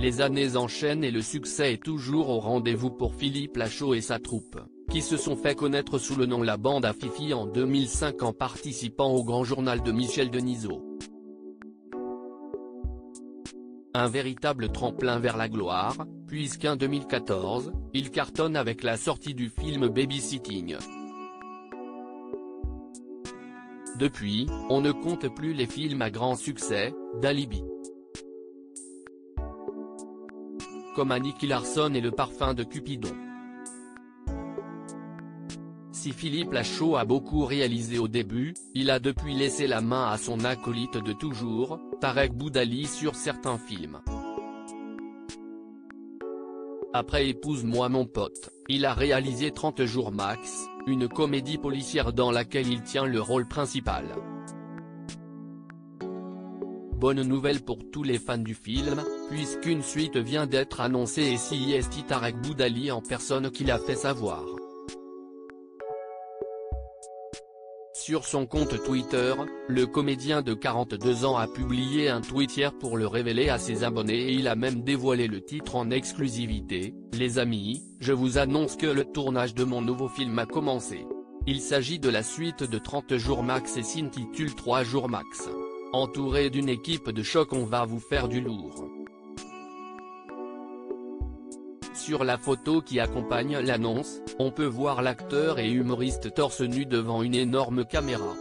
Les années enchaînent et le succès est toujours au rendez-vous pour Philippe Lachaud et sa troupe, qui se sont fait connaître sous le nom La Bande à Fifi en 2005 en participant au Grand Journal de Michel Denisot. Un véritable tremplin vers la gloire, puisqu'en 2014, il cartonne avec la sortie du film Babysitting. Depuis, on ne compte plus les films à grand succès, d'Alibi. Comme Annick Larson et le parfum de Cupidon. Si Philippe Lachaud a beaucoup réalisé au début, il a depuis laissé la main à son acolyte de toujours, Tarek Boudali sur certains films. Après Épouse-moi mon pote, il a réalisé 30 jours max, une comédie policière dans laquelle il tient le rôle principal. Bonne nouvelle pour tous les fans du film, puisqu'une suite vient d'être annoncée et si est Tarek Boudali en personne qui l'a fait savoir. Sur son compte Twitter, le comédien de 42 ans a publié un tweet pour le révéler à ses abonnés et il a même dévoilé le titre en exclusivité, Les amis, je vous annonce que le tournage de mon nouveau film a commencé. Il s'agit de la suite de 30 jours max et s'intitule 3 jours max. Entouré d'une équipe de choc on va vous faire du lourd. Sur la photo qui accompagne l'annonce, on peut voir l'acteur et humoriste torse nu devant une énorme caméra.